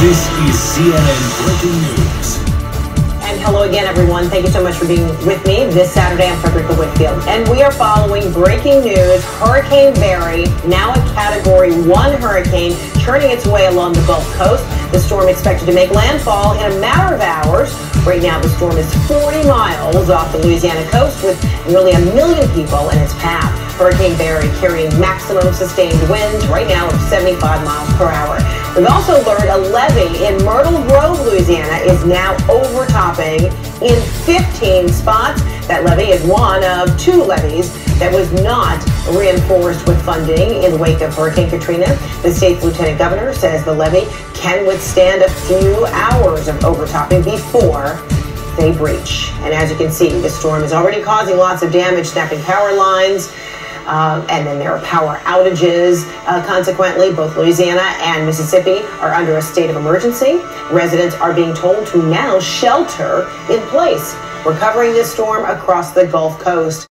This is CNN Breaking News. And hello again, everyone. Thank you so much for being with me this Saturday. I'm Frederica Whitfield. And we are following breaking news. Hurricane Barry, now a Category 1 hurricane, churning its way along the Gulf Coast. The storm expected to make landfall in a matter of hours. Right now, the storm is 40 miles off the Louisiana coast with nearly a million people in its path. Hurricane Barry carrying maximum sustained winds right now of 75 miles per hour. We've also learned a levee in Myrtle Grove, Louisiana is now overtopping in 15 spots. That levee is one of two levees that was not reinforced with funding in the wake of Hurricane Katrina. The state's lieutenant governor says the levee can withstand a few hours of overtopping before they breach. And as you can see, the storm is already causing lots of damage, snapping power lines. Um, and then there are power outages. Uh, consequently, both Louisiana and Mississippi are under a state of emergency. Residents are being told to now shelter in place. We're covering this storm across the Gulf Coast.